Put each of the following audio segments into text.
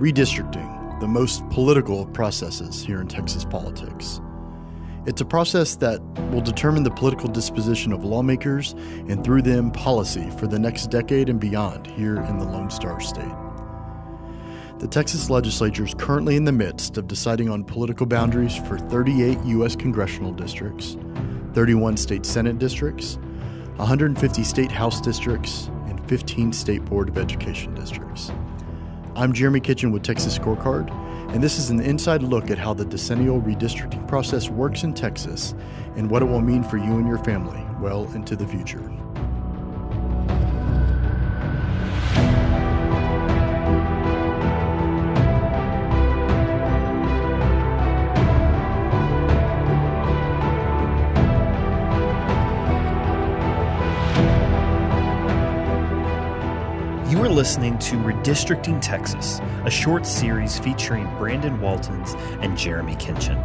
Redistricting, the most political of processes here in Texas politics. It's a process that will determine the political disposition of lawmakers and through them policy for the next decade and beyond here in the Lone Star State. The Texas legislature is currently in the midst of deciding on political boundaries for 38 U.S. congressional districts, 31 state Senate districts, 150 state House districts, and 15 state Board of Education districts. I'm Jeremy Kitchen with Texas Scorecard, and this is an inside look at how the decennial redistricting process works in Texas and what it will mean for you and your family well into the future. You are listening to Redistricting Texas, a short series featuring Brandon Waltens and Jeremy Kitchen.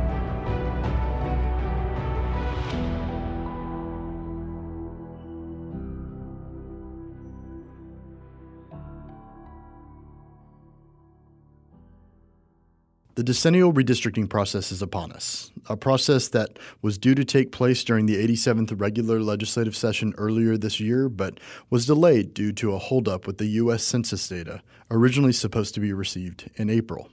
The decennial redistricting process is upon us, a process that was due to take place during the 87th regular legislative session earlier this year, but was delayed due to a holdup with the U.S. Census data, originally supposed to be received in April.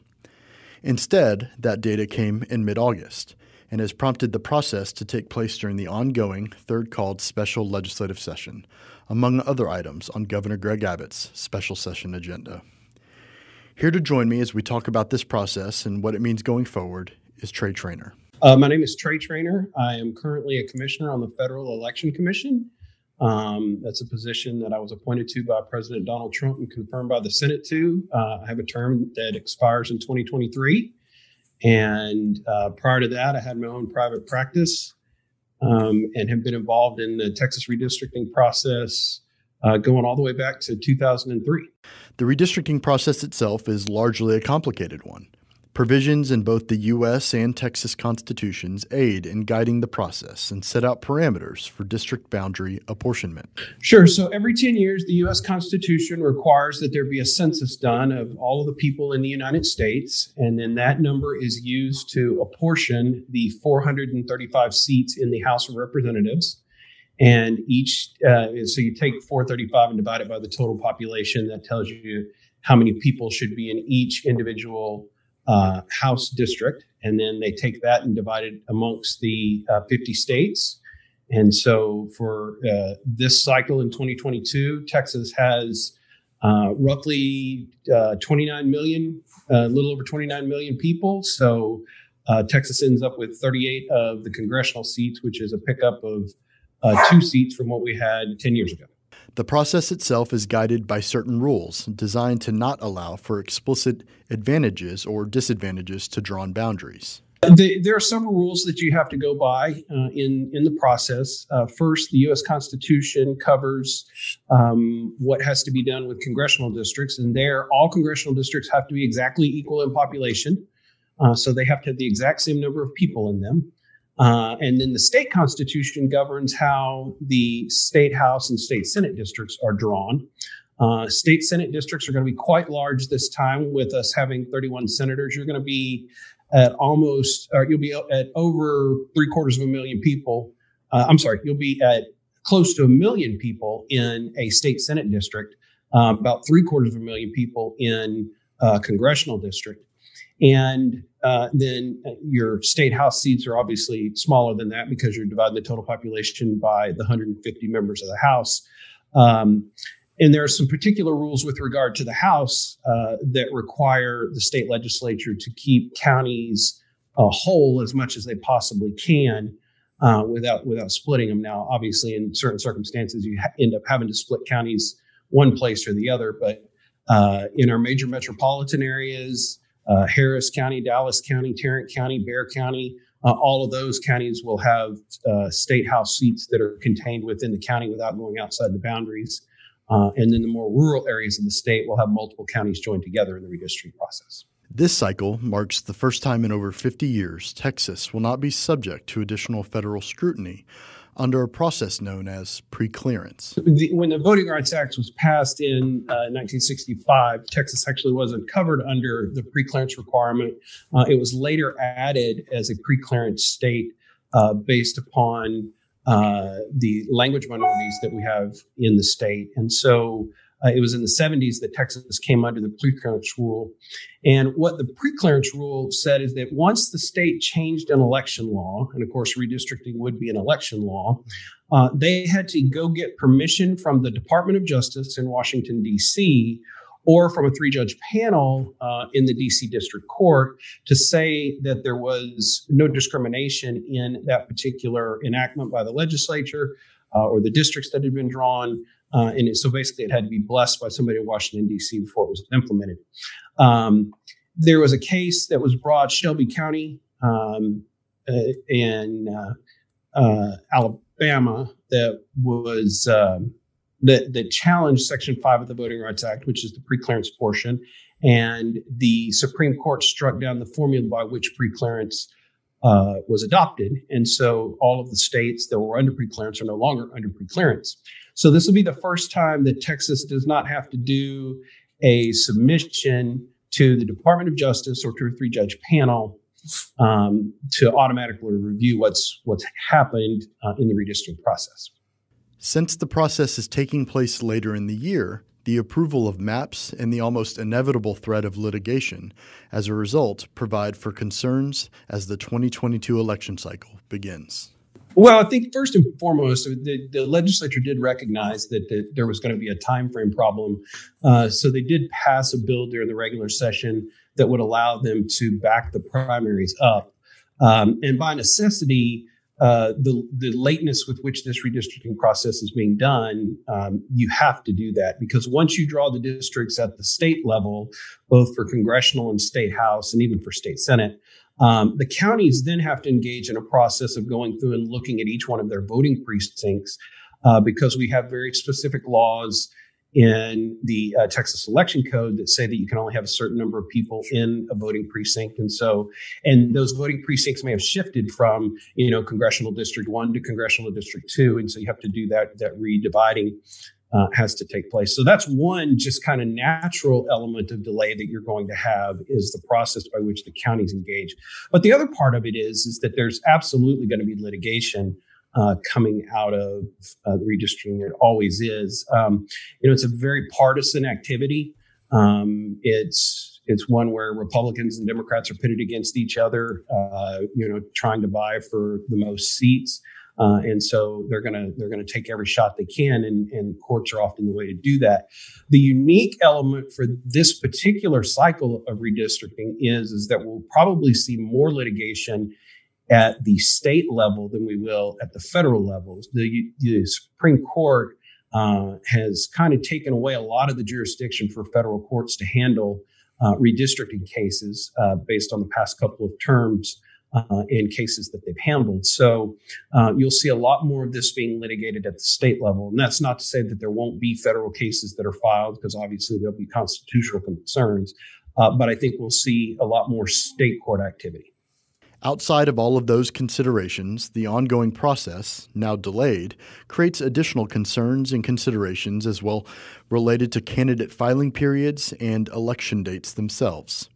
Instead, that data came in mid August and has prompted the process to take place during the ongoing third called special legislative session, among other items on Governor Greg Abbott's special session agenda. Here to join me as we talk about this process and what it means going forward is Trey Trainor. Uh, my name is Trey Trainor. I am currently a commissioner on the Federal Election Commission. Um, that's a position that I was appointed to by President Donald Trump and confirmed by the Senate to. Uh, I have a term that expires in 2023. And uh, prior to that, I had my own private practice um, and have been involved in the Texas redistricting process uh, going all the way back to 2003. The redistricting process itself is largely a complicated one. Provisions in both the U.S. and Texas constitutions aid in guiding the process and set out parameters for district boundary apportionment. Sure. So every 10 years, the U.S. Constitution requires that there be a census done of all of the people in the United States. And then that number is used to apportion the 435 seats in the House of Representatives and each, uh, so you take 435 and divide it by the total population. That tells you how many people should be in each individual uh, House district. And then they take that and divide it amongst the uh, 50 states. And so for uh, this cycle in 2022, Texas has uh, roughly uh, 29 million, a little over 29 million people. So Texas ends up with 38 of the congressional seats, which is a pickup of uh, two seats from what we had 10 years ago. The process itself is guided by certain rules designed to not allow for explicit advantages or disadvantages to drawn boundaries. The, there are several rules that you have to go by uh, in in the process. Uh, first, the U.S. Constitution covers um, what has to be done with congressional districts, and there, all congressional districts have to be exactly equal in population, uh, so they have to have the exact same number of people in them. Uh, and then the state constitution governs how the state house and state senate districts are drawn. Uh, state senate districts are going to be quite large this time with us having 31 senators. You're going to be at almost, or you'll be at over three quarters of a million people. Uh, I'm sorry, you'll be at close to a million people in a state senate district, uh, about three quarters of a million people in a congressional district. And uh, then uh, your state house seats are obviously smaller than that because you're dividing the total population by the 150 members of the House. Um, and there are some particular rules with regard to the House uh, that require the state legislature to keep counties uh, whole as much as they possibly can uh, without without splitting them. Now, obviously, in certain circumstances, you ha- end up having to split counties one place or the other. But uh, in our major metropolitan areas, uh, Harris County, Dallas County, Tarrant County, Bexar County. Uh, all of those counties will have uh, state house seats that are contained within the county without going outside the boundaries. Uh, and then the more rural areas of the state will have multiple counties joined together in the redistricting process. This cycle marks the first time in over 50 years Texas will not be subject to additional federal scrutiny under a process known as preclearance. When the Voting Rights Act was passed in uh, 1965, Texas actually wasn't covered under the preclearance requirement. Uh, it was later added as a preclearance state uh, based upon uh, the language minorities that we have in the state. And so uh, it was in the 70s that Texas came under the preclearance rule. And what the preclearance rule said is that once the state changed an election law, and of course, redistricting would be an election law, uh, they had to go get permission from the Department of Justice in Washington, D.C., or from a three judge panel uh, in the DC District Court to say that there was no discrimination in that particular enactment by the legislature uh, or the districts that had been drawn. Uh, and it, so basically, it had to be blessed by somebody in Washington, D.C. before it was implemented. Um, there was a case that was brought Shelby County um, uh, in uh, uh, Alabama that was um, that that challenged Section Five of the Voting Rights Act, which is the preclearance portion, and the Supreme Court struck down the formula by which preclearance uh, was adopted, and so all of the states that were under preclearance are no longer under preclearance. So this will be the first time that Texas does not have to do a submission to the Department of Justice or to a three judge panel um, to automatically review what's what's happened uh, in the redistricting process. Since the process is taking place later in the year, the approval of maps and the almost inevitable threat of litigation as a result provide for concerns as the 2022 election cycle begins. Well, I think first and foremost, the, the legislature did recognize that, there was going to be a time frame problem, uh, so they did pass a bill during the regular session that would allow them to back the primaries up, um, and by necessity, uh, the the lateness with which this redistricting process is being done, um, you have to do that because once you draw the districts at the state level, both for congressional and state house, and even for state senate, um, the counties then have to engage in a process of going through and looking at each one of their voting precincts uh, because we have very specific laws in the uh, Texas election code that say that you can only have a certain number of people in a voting precinct. And so, and those voting precincts may have shifted from, you know, congressional district one to congressional district two. And so you have to do that, that redividing uh, has to take place. So that's one just kind of natural element of delay that you're going to have is the process by which the counties engage. But the other part of it is is that there's absolutely going to be litigation uh, coming out of uh, redistricting. It always is. Um, you know, it's a very partisan activity. Um, it's it's one where Republicans and Democrats are pitted against each other. Uh, you know, trying to vie for the most seats. Uh, and so they're gonna they're gonna take every shot they can, and, and courts are often the way to do that. The unique element for this particular cycle of redistricting is is that we'll probably see more litigation at the state level than we will at the federal levels. The, the Supreme Court uh, has kind of taken away a lot of the jurisdiction for federal courts to handle uh, redistricting cases uh, based on the past couple of terms uh, in cases that they've handled. So uh, you'll see a lot more of this being litigated at the state level. And that's not to say that there won't be federal cases that are filed, because obviously there'll be constitutional concerns. Uh, but I think we'll see a lot more state court activity. Outside of all of those considerations, the ongoing process, now delayed, creates additional concerns and considerations as well related to candidate filing periods and election dates themselves.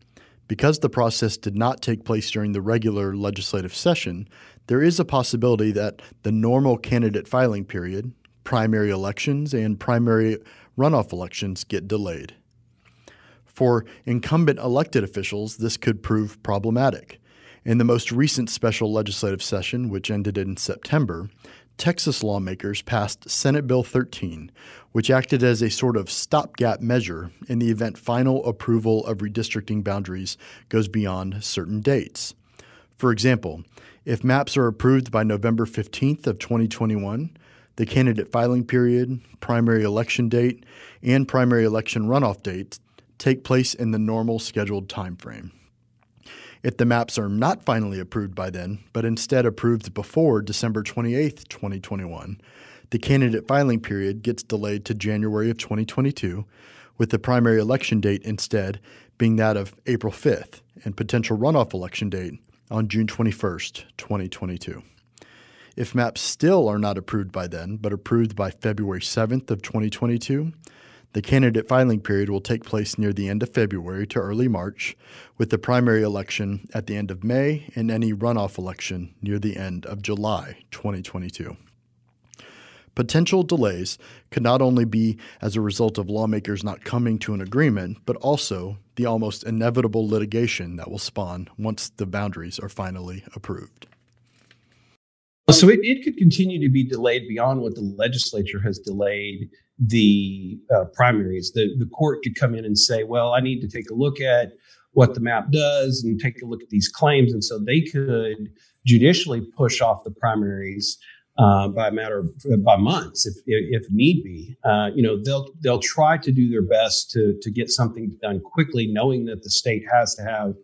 Because the process did not take place during the regular legislative session, there is a possibility that the normal candidate filing period, primary elections, and primary runoff elections get delayed. For incumbent elected officials, this could prove problematic. In the most recent special legislative session, which ended in September, Texas lawmakers passed Senate Bill 13, which acted as a sort of stopgap measure in the event final approval of redistricting boundaries goes beyond certain dates. For example, if maps are approved by November 15th of 2021, the candidate filing period, primary election date, and primary election runoff date take place in the normal scheduled timeframe. If the maps are not finally approved by then, but instead approved before December 28, 2021, the candidate filing period gets delayed to January of 2022, with the primary election date instead being that of April 5th and potential runoff election date on June 21st, 2022. If maps still are not approved by then, but approved by February 7th of 2022, the candidate filing period will take place near the end of February to early March, with the primary election at the end of May and any runoff election near the end of July 2022. Potential delays could not only be as a result of lawmakers not coming to an agreement, but also the almost inevitable litigation that will spawn once the boundaries are finally approved. So it, it could continue to be delayed beyond what the legislature has delayed the uh, primaries. The, the court could come in and say, well, I need to take a look at what the map does and take a look at these claims. And so they could judicially push off the primaries uh, by a matter of by months, if if need be. Uh, you know, they'll they'll try to do their best to to get something done quickly, knowing that the state has to have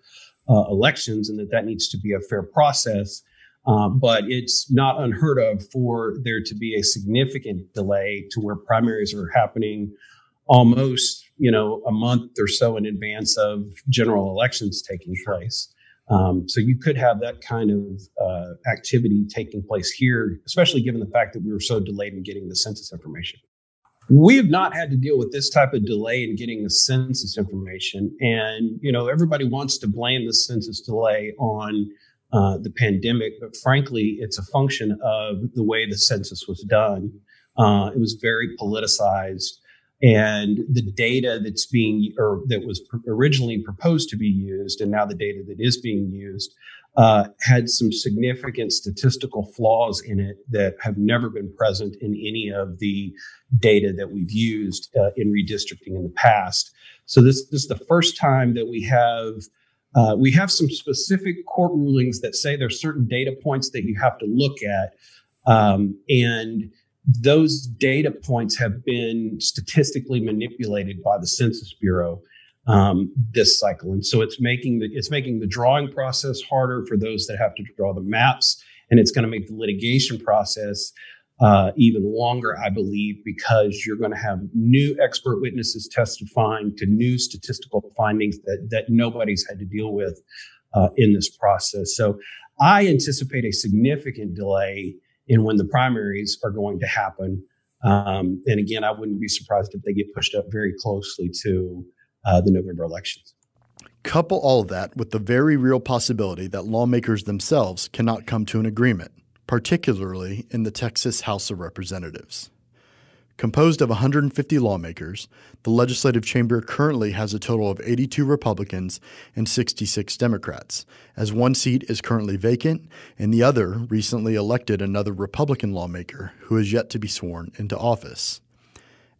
uh, elections and that that needs to be a fair process. Um, but it's not unheard of for there to be a significant delay to where primaries are happening almost, you know, a month or so in advance of general elections taking place. Um, so you could have that kind of uh, activity taking place here, especially given the fact that we were so delayed in getting the census information. We have not had to deal with this type of delay in getting the census information, and you know everybody wants to blame the census delay on uh, the pandemic, but frankly, it's a function of the way the census was done. Uh, it was very politicized, and the data that's being or that was pr- originally proposed to be used, and now the data that is being used, uh, had some significant statistical flaws in it that have never been present in any of the data that we've used uh, in redistricting in the past. So this, this is the first time that we have uh, we have some specific court rulings that say there's certain data points that you have to look at. Um, and those data points have been statistically manipulated by the Census Bureau um, this cycle, and so it's making the it's making the drawing process harder for those that have to draw the maps, and it's going to make the litigation process uh, even longer, I believe, because you're going to have new expert witnesses testifying to new statistical findings that, that nobody's had to deal with uh, in this process. So I anticipate a significant delay in when the primaries are going to happen. Um, and again, I wouldn't be surprised if they get pushed up very closely to uh, the November elections. Couple all of that with the very real possibility that lawmakers themselves cannot come to an agreement particularly in the Texas House of Representatives. Composed of 150 lawmakers, the legislative chamber currently has a total of 82 Republicans and 66 Democrats, as one seat is currently vacant and the other recently elected another Republican lawmaker who is yet to be sworn into office.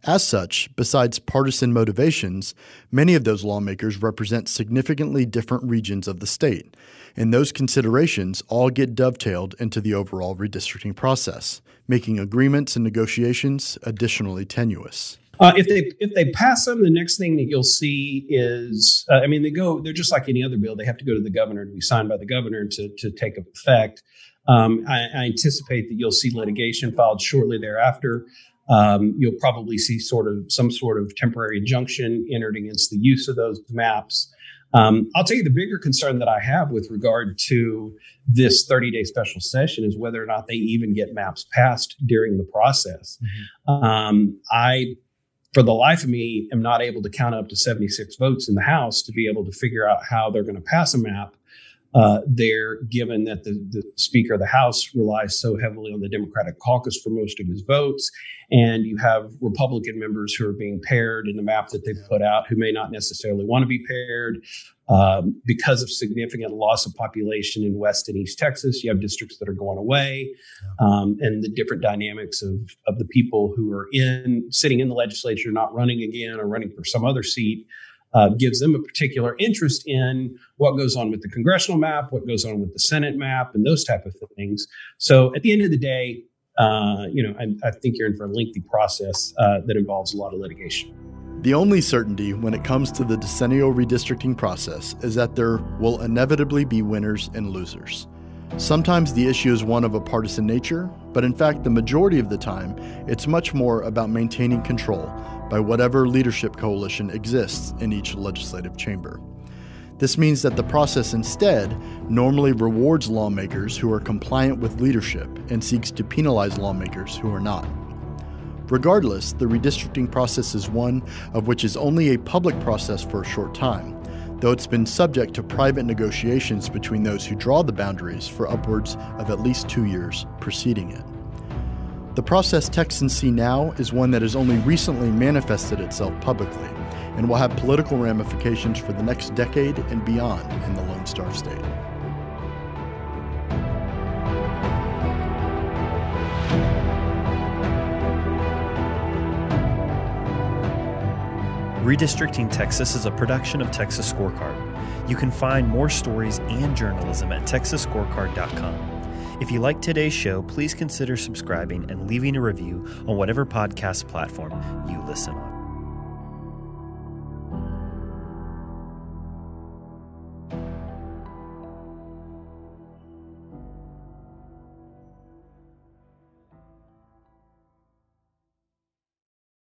As such, besides partisan motivations, many of those lawmakers represent significantly different regions of the state, and those considerations all get dovetailed into the overall redistricting process, making agreements and negotiations additionally tenuous. Uh, if they if they pass them, the next thing that you'll see is, uh, I mean, they go. They're just like any other bill. They have to go to the governor to be signed by the governor to to take effect. Um, I, I, anticipate that you'll see litigation filed shortly thereafter. Um, you'll probably see sort of some sort of temporary injunction entered against the use of those maps. Um, I'll tell you the bigger concern that I have with regard to this 30 day special session is whether or not they even get maps passed during the process. Mm-hmm. Um, I, for the life of me, am not able to count up to 76 votes in the House to be able to figure out how they're going to pass a map uh, there, given that the, the Speaker of the House relies so heavily on the Democratic caucus for most of his votes. And you have Republican members who are being paired in the map that they've put out who may not necessarily want to be paired. Um, because of significant loss of population in West and East Texas, you have districts that are going away, um, and the different dynamics of, of the people who are in sitting in the legislature, not running again or running for some other seat, uh, gives them a particular interest in what goes on with the congressional map, what goes on with the Senate map, and those type of things. So at the end of the day, uh, you know, I, I, think you're in for a lengthy process uh, that involves a lot of litigation. The only certainty when it comes to the decennial redistricting process is that there will inevitably be winners and losers. Sometimes the issue is one of a partisan nature, but in fact, the majority of the time, it's much more about maintaining control by whatever leadership coalition exists in each legislative chamber. This means that the process instead normally rewards lawmakers who are compliant with leadership and seeks to penalize lawmakers who are not. Regardless, the redistricting process is one of which is only a public process for a short time, though it's been subject to private negotiations between those who draw the boundaries for upwards of at least two years preceding it. The process Texans see now is one that has only recently manifested itself publicly and will have political ramifications for the next decade and beyond in the Lone Star State. Redistricting Texas is a production of Texas Scorecard. You can find more stories and journalism at texasscorecard.com. If you like today's show, please consider subscribing and leaving a review on whatever podcast platform you listen on.